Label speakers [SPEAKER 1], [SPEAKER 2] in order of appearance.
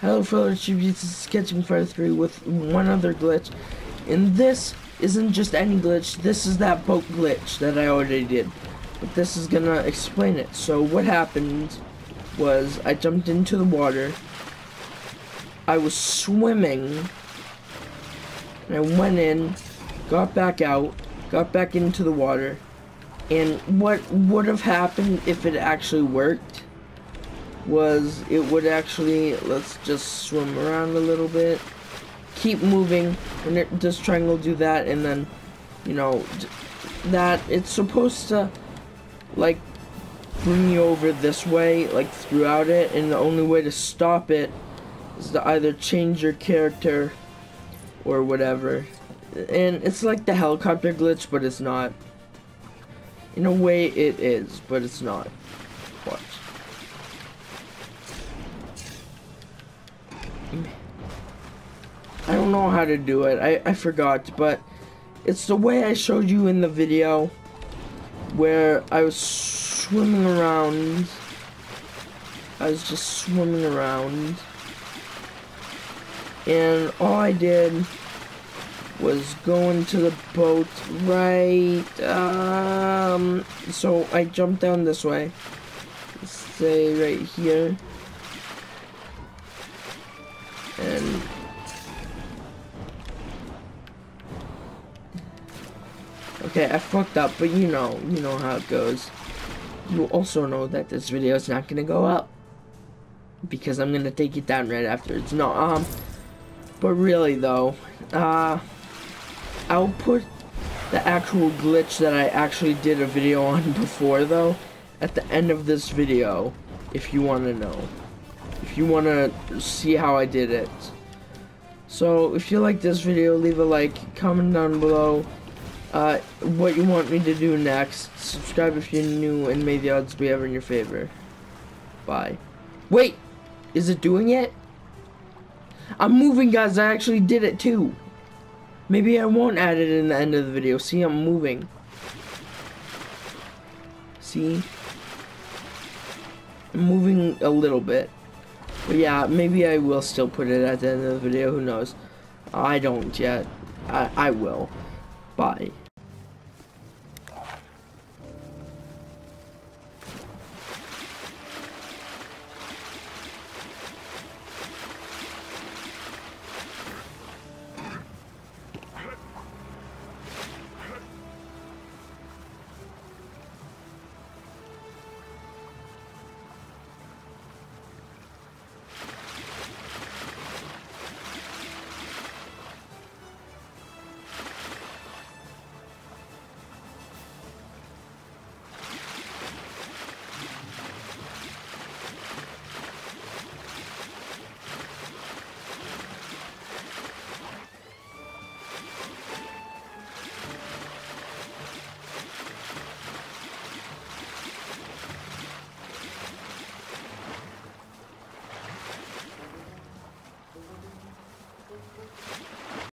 [SPEAKER 1] Hello fellow this is Catching Fire 3 with one other glitch. And this isn't just any glitch, this is that boat glitch that I already did. But this is gonna explain it. So what happened was I jumped into the water. I was swimming. And I went in, got back out, got back into the water. And what would have happened if it actually worked was it would actually, let's just swim around a little bit, keep moving, and it does triangle do that, and then, you know, that, it's supposed to, like, bring you over this way, like, throughout it, and the only way to stop it is to either change your character or whatever. And it's like the helicopter glitch, but it's not. In a way, it is, but it's not. I don't know how to do it. I, I forgot, but it's the way I showed you in the video where I was swimming around. I was just swimming around. And all I did was go into the boat right, um, so I jumped down this way. Stay right here. And Okay, I fucked up, but you know, you know how it goes. You also know that this video is not gonna go up because I'm gonna take it down right afterwards. No, um, but really though, uh, I'll put the actual glitch that I actually did a video on before though at the end of this video if you want to know if you want to see how I did it so if you like this video leave a like comment down below uh, what you want me to do next. Subscribe if you're new, and may the odds be ever in your favor. Bye. Wait! Is it doing it? I'm moving, guys. I actually did it, too. Maybe I won't add it in the end of the video. See, I'm moving. See? I'm moving a little bit. Yeah, maybe I will still put it at the end of the video. Who knows? I don't yet. I, I will. Bye.